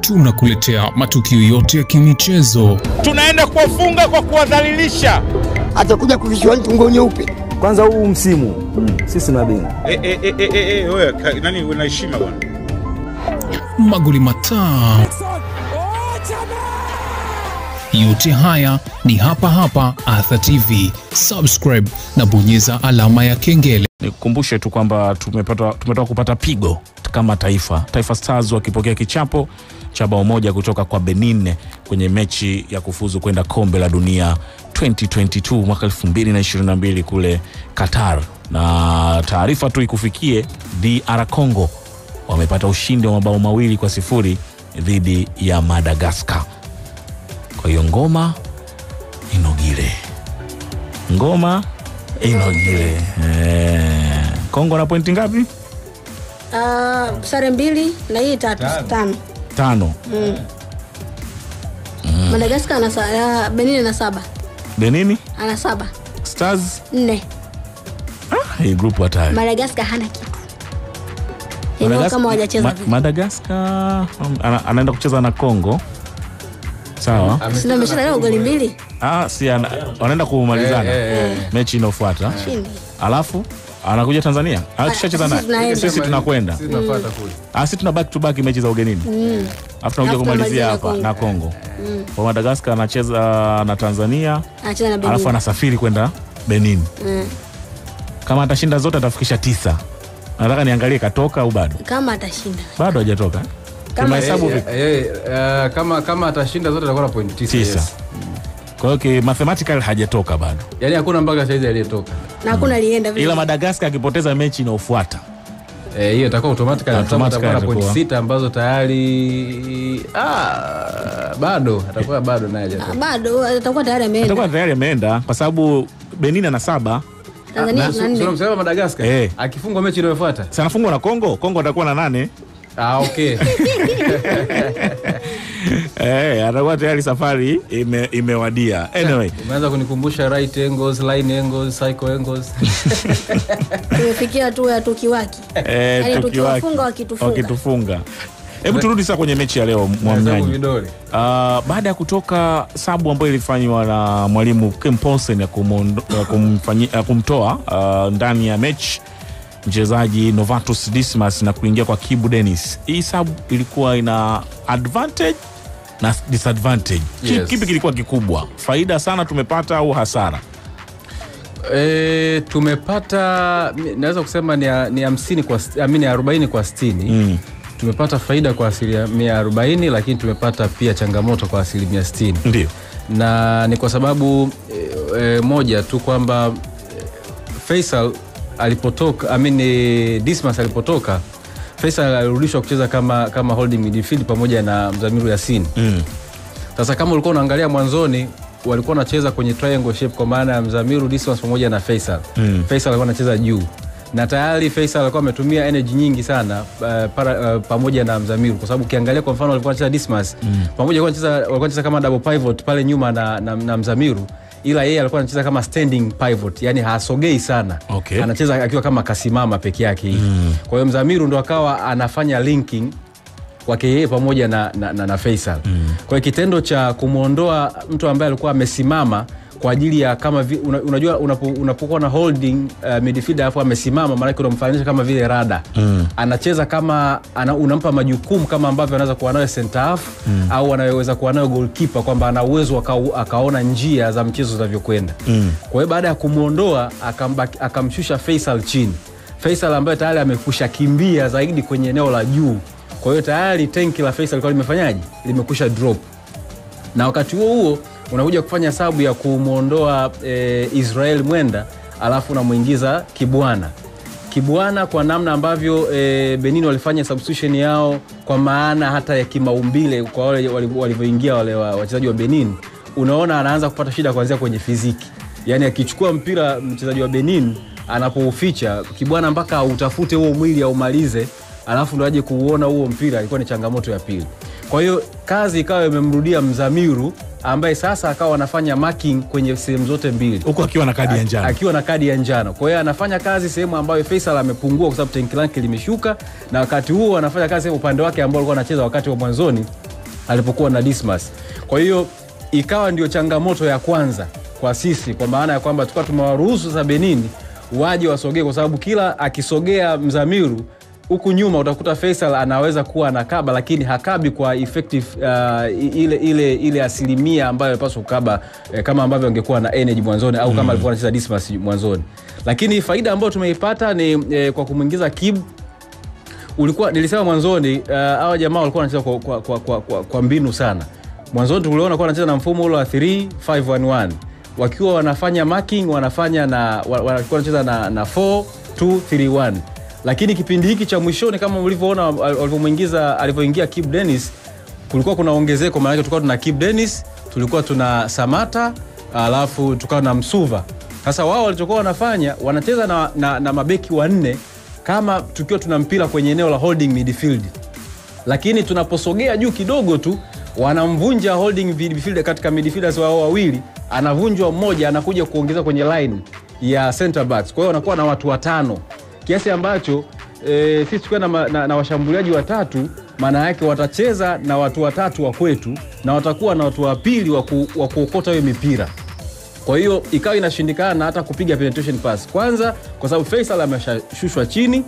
tunakuletea matukio yote ya kimichezo. Tunaenda kuwafunga kwa kuwadhalilisha. Atakuja kuvishiwa tungo nyeupe. Kwanza huu msimu sisi mabingwa. E, e, e, e, e, oya, ka- nani una heshima bwana? magoli mataa Yote haya ni hapa hapa Atha TV. Subscribe na bonyeza alama ya kengele. Nikukumbushe tu kwamba tumepata tumetoka kupata pigo kama taifa, Taifa Stars wakipokea kichapo cha bao moja kutoka kwa Benin kwenye mechi ya kufuzu kwenda kombe la dunia 2022 mwaka 2022 kule Qatar, na taarifa tu ikufikie, DR Congo wamepata ushindi wa mabao mawili kwa sifuri dhidi ya Madagascar. Kwa hiyo ngoma inogile, ngoma inogile. Eh, Kongo na pointi ngapi? Uh, sare mbili na hii tatu tano. Tano. madagaska ana sa- ah, Benin ana saba Benini ana saba Stars nne. ah, hii grupu hatari. madagaska hana kitu Eneo kama hawajacheza vizuri. Madagaskar um, anaenda kucheza na Congo sawa. Sina ameshinda leo goli mbili Ah, si ana, wanaenda kumalizana mechi inayofuata, hey. alafu anakuja Tanzania. Ah, tushacheza naye sisi tunakwenda, asi tuna back to back mechi za ugenini alafu tunakuja kumalizia hapa na na Congo. Kwa Madagaskar anacheza na Tanzania na alafu anasafiri kwenda Benin. Mm. Kama atashinda zote atafikisha tisa. Nataka niangalie katoka au bado? Kama atashinda Bado hajatoka. Kama- hey, hey, hey, uh, kama kama atashinda zote atakuwa na point tisa. Tisa. Yes. Kwa hiyo ki- mathematical hajatoka bado, Yaani hakuna mpaka saizi aliyetoka. na hakuna alienda vile. ila Madagascar akipoteza mechi inayofuata Eh, hiyo itakuwa automatically point sita ambazo tayari ah, bado atakuwa bado naye Ah, hajatoka. bado atakuwa tayari ameenda, atakuwa tayari ameenda, kwa sababu Benin ana saba, Tanzania na nne. Tunamsema Madagascar Eh. akifungwa mechi inayofuata. sanafungwa anafungwa na Kongo. Kongo atakuwa na nane. Ah, okay. Eh, atakuwa tayari safari ime, imewadia. Anyway, Umeanza kunikumbusha right angles, line angles, psycho angles. Tumefikia hatua ya tukiwaki. eh, yani tukiwaki- tukiwafunga wakitufunga. wakitufunga. Hebu turudi sasa kwenye mechi ya leo Mwamnyanyi. Uh, baada ya kutoka sabu ambayo ilifanywa na mwalimu Kim Poulsen ya, ya kumtoa uh, ndani ya mechi mchezaji Novatus Dismas na kuingia kwa Kibu Dennis, hii sabu ilikuwa ina advantage na disadvantage. Yes. Kipi kilikuwa kikubwa, faida sana tumepata au hasara? E, tumepata naweza kusema ni ni hamsini kwa amini I mean, ni arobaini kwa sitini Mm. tumepata faida kwa asilimia arobaini lakini tumepata pia changamoto kwa asilimia sitini Ndio na ni kwa sababu e, e, moja tu kwamba e, Faisal alipotoka I mean, e, Dismas alipotoka Faisal alirudishwa kucheza kama, kama holding midfield pamoja na Mzamiru Yasin mm. sasa kama ulikuwa unaangalia mwanzoni walikuwa wanacheza kwenye triangle shape kwa maana ya Mzamiru Dismas pamoja na Faisal. Mm. Faisal alikuwa anacheza juu na tayari Faisal alikuwa ametumia energy nyingi sana uh, para, uh, pamoja na Mzamiru kwa sababu ukiangalia kwa mfano walikuwa wanacheza Dismas mm. pamoja walikuwa wanacheza kama double pivot pale nyuma na, na, na Mzamiru ila yeye alikuwa anacheza kama standing pivot yani hasogei sana Okay. anacheza akiwa kama kasimama peke yake hivi mm. kwa hiyo Mzamiru ndo akawa anafanya linking kwake yeye pamoja na, na, na, na Faisal mm. kwa hiyo kitendo cha kumwondoa mtu ambaye alikuwa amesimama kwa ajili ya kama vi, una, unajua unapo, unapokuwa na holding uh, midfielder hapo amesimama maanake unamfananisha kama vile rada mm. anacheza kama ana, unampa majukumu kama ambavyo anaweza kuwa nayo center half mm. au anaweza kuwa nayo goalkeeper kwamba ana uwezo aka, akaona njia za mchezo zinavyokwenda mm. kwa hiyo baada ya kumwondoa akamshusha Faisal chini Faisal ambaye tayari amekusha kimbia zaidi kwenye eneo la juu kwa hiyo tayari tenki la Faisal likuwa limefanyaje limekusha drop na wakati huo huo unakuja kufanya sababu ya kumwondoa e, Israel Mwenda alafu unamwingiza Kibwana. Kibwana kwa namna ambavyo e, Benin walifanya substitution yao kwa maana hata ya kimaumbile kwa wale wali- walivyoingia wale wa- wachezaji wa Benin. Unaona anaanza kupata shida kuanzia kwenye fiziki. Yaani akichukua mpira mchezaji wa Benin anapouficha Kibwana mpaka autafute huo mwili aumalize alafu ndo aje kuuona huo mpira ilikuwa ni changamoto ya pili. Kwa hiyo kazi ikawa imemrudia mzamiru ambaye sasa akawa anafanya marking kwenye sehemu zote mbili. Huku akiwa na kadi ya njano. akiwa na kadi ya njano. Kwa hiyo anafanya kazi sehemu ambayo Faisal amepungua kwa sababu tenki lake limeshuka na wakati huo anafanya kazi sehemu upande wake ambao alikuwa anacheza wakati wa mwanzoni alipokuwa na Dismas. Kwa hiyo ikawa ndio changamoto ya kwanza kwa sisi, kwa maana ya kwamba tukawa tumewaruhusu sasa Benin waje wasogee, kwa sababu kila akisogea Mzamiru huku nyuma utakuta Faisal anaweza kuwa anakaba lakini hakabi kwa effective uh, ile, ile, ile asilimia ambayo alipaswa kukaba eh, kama ambavyo angekuwa na energy mwanzoni au kama alikuwa anacheza Dismas mwanzoni. Lakini faida ambayo tumeipata ni eh, kwa kumwingiza Kib ulikuwa nilisema mwanzoni uh, hawa jamaa walikuwa wanacheza kwa, kwa, kwa, kwa, kwa, kwa mbinu sana. Mwanzoni tuliona kuwa anacheza na mfumo ule wa 3511 wakiwa wanafanya marking wanafanya na walikuwa wanacheza na, na 4231 lakini kipindi hiki cha mwishoni kama ulivyoona al- walivyomwingiza alivyoingia Kibu Dennis kulikuwa kuna ongezeko. Maanake tulikuwa tuna Kibu Dennis tulikuwa tuna Samata alafu tukawa na Msuva. Sasa wao walichokuwa wanafanya wanacheza na, na, na mabeki wanne kama tukiwa tuna mpira kwenye eneo la holding midfield. Lakini tunaposogea juu kidogo tu wanamvunja holding midfielder katika midfielders wao wawili anavunjwa mmoja anakuja kuongeza kwenye line ya center backs. Kwa hiyo wanakuwa na watu watano kiasi ambacho e, sisi tukiwa na, na, na washambuliaji watatu maana yake watacheza na watu watatu wa kwetu na watakuwa na watu wa pili wa kuokota hiyo mipira. Kwa hiyo ikawa inashindikana hata kupiga penetration pass. Kwanza kwa sababu Faisal ameshashushwa chini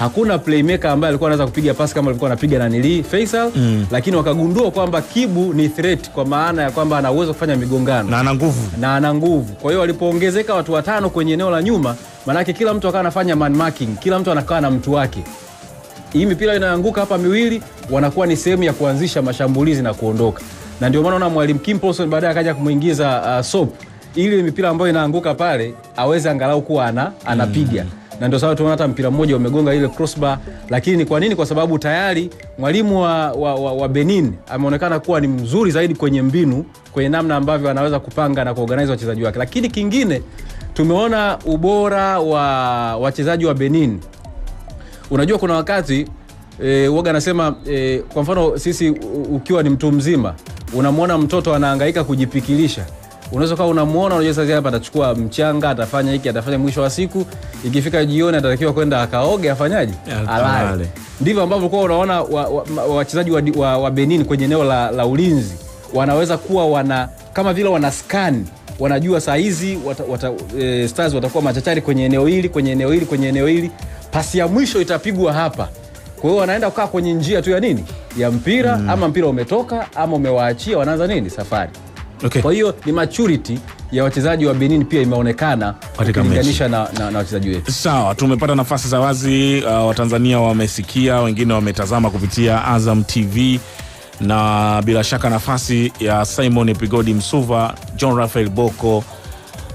hakuna playmaker ambaye alikuwa anaweza kupiga pasi kama alikuwa anapiga nanili Faisal mm. lakini wakagundua kwamba Kibu ni threat kwa maana ya kwamba ana uwezo kufanya migongano na ana nguvu na ana nguvu. Kwa hiyo walipoongezeka watu watano kwenye eneo la nyuma, maanake kila mtu akawa anafanya man marking, kila mtu anakaa na mtu wake. Hii mipira inayoanguka hapa miwili, wanakuwa ni sehemu ya kuanzisha mashambulizi na kuondoka, na ndio maana unaona mwalimu Kim Paulson baadaye akaja kumwingiza uh, Sop ili mipira ambayo inaanguka pale aweze angalau kuwa ana, anapiga mm na ndio sababu tunaona hata mpira mmoja umegonga ile crossbar. Lakini ni kwa nini? Kwa sababu tayari mwalimu wa, wa, wa, wa Benin ameonekana kuwa ni mzuri zaidi kwenye mbinu, kwenye namna ambavyo anaweza kupanga na kuorganize wachezaji wake. Lakini kingine tumeona ubora wa wachezaji wa Benin. Unajua kuna wakati e, waga anasema e, kwa mfano sisi ukiwa ni mtu mzima unamwona mtoto anahangaika kujipikilisha unaweza ukawa unamwona unajua hapa atachukua mchanga atafanya hiki atafanya mwisho wa siku. Ikifika jioni atatakiwa kwenda akaoge afanyaje? Ya, alale. ndivyo ambavyo kuwa unaona wachezaji wa, wa, wa, wa, wa benin kwenye eneo la, la ulinzi wanaweza kuwa wana kama vile wana scan wanajua saa hizi wata, wata, e, stars watakuwa machachari kwenye eneo hili kwenye eneo hili kwenye eneo hili. Pasi ya mwisho itapigwa hapa. Kwa hiyo wanaenda kukaa kwenye njia tu ya nini? Ya mpira mm. ama mpira umetoka ama umewaachia wanaanza nini? Safari okay. kwa hiyo ni maturity ya wachezaji wa benin pia imeonekana kulinganisha ukilinganisha na, na, na wachezaji wetu. Sawa tumepata nafasi za wazi uh, watanzania wamesikia wengine wametazama kupitia azam tv na bila shaka nafasi ya simon pigodi msuva john rafael boko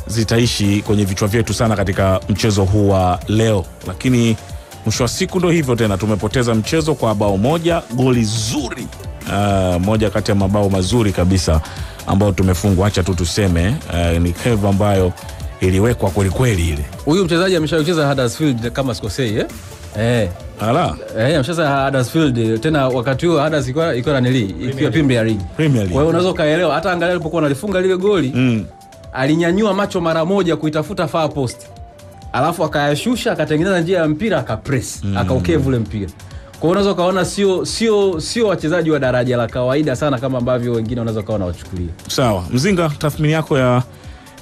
zitaishi kwenye vichwa vyetu sana katika mchezo huu wa leo. Lakini mwisho wa siku ndo hivyo tena tumepoteza mchezo kwa bao moja goli zuri. Uh, moja kati ya mabao mazuri kabisa ambayo tumefungwa acha tu tuseme uh, ni kevu ambayo iliwekwa kwelikweli ile huyu mchezaji ameshacheza Huddersfield kama sikosei eh? Eh, ala eh, amecheza Huddersfield eh, tena wakati huo Huddersfield ilikuwa ilikuwa na nili ikiwa Premier League. Premier League. Kwa hiyo unaweza kaelewa hata angalia alipokuwa analifunga lile goli mm. alinyanyua macho mara moja kuitafuta far post alafu akayashusha akatengeneza njia ya mpira akapress mm. akaukevu ule mpira kwa unaweza ukaona sio sio sio wachezaji wa daraja la kawaida sana kama ambavyo wengine wanaweza ukawa nawachukulia sawa. Mzinga tathmini yako ya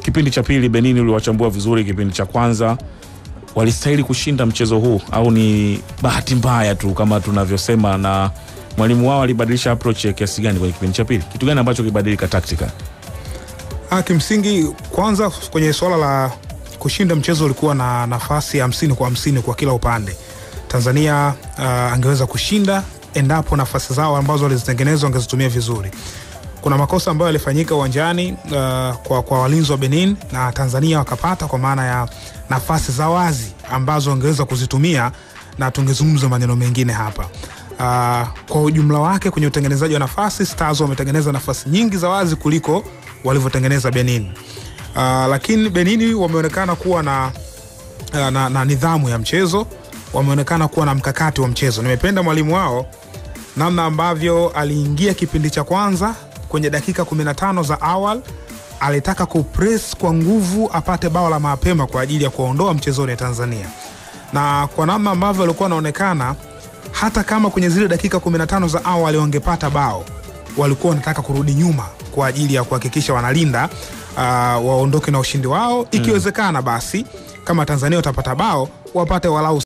kipindi cha pili benini uliwachambua vizuri kipindi cha kwanza. Walistahili kushinda mchezo huu au ni bahati mbaya tu kama tunavyosema na mwalimu wao alibadilisha approach ya kiasi gani kwenye kipindi cha pili? Kitu gani ambacho kibadilika tactical Ah, kimsingi kwanza kwenye swala la kushinda mchezo ulikuwa na nafasi hamsini kwa hamsini kwa kila upande. Tanzania uh, angeweza kushinda endapo nafasi zao ambazo walizitengeneza wangezitumia vizuri. Kuna makosa ambayo yalifanyika uwanjani uh, kwa, kwa walinzi wa Benin na Tanzania wakapata kwa maana ya nafasi za wazi ambazo wangeweza kuzitumia na tungezungumza maneno mengine hapa. Uh, kwa ujumla wake kwenye utengenezaji wa nafasi Stars wametengeneza nafasi nyingi za wazi kuliko walivyotengeneza Benin. Uh, lakini Benin wameonekana kuwa na, na, na, na nidhamu ya mchezo, wameonekana kuwa na mkakati wa mchezo. Nimependa mwalimu wao namna ambavyo aliingia kipindi cha kwanza kwenye dakika 15 za awal alitaka kupres kwa nguvu apate bao la mapema kwa ajili ya kuondoa mchezoni ya Tanzania, na kwa namna ambavyo alikuwa anaonekana, hata kama kwenye zile dakika 15 za awali wangepata bao walikuwa wanataka kurudi nyuma kwa ajili ya kuhakikisha wanalinda uh, waondoke na ushindi wao. Ikiwezekana basi kama tanzania watapata bao wapate walau